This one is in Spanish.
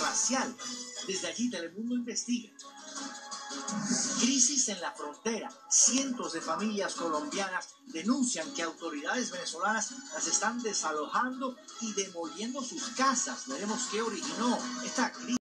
racial. Desde allí Telemundo investiga. Crisis en la frontera. Cientos de familias colombianas denuncian que autoridades venezolanas las están desalojando y demoliendo sus casas. Veremos qué originó esta crisis.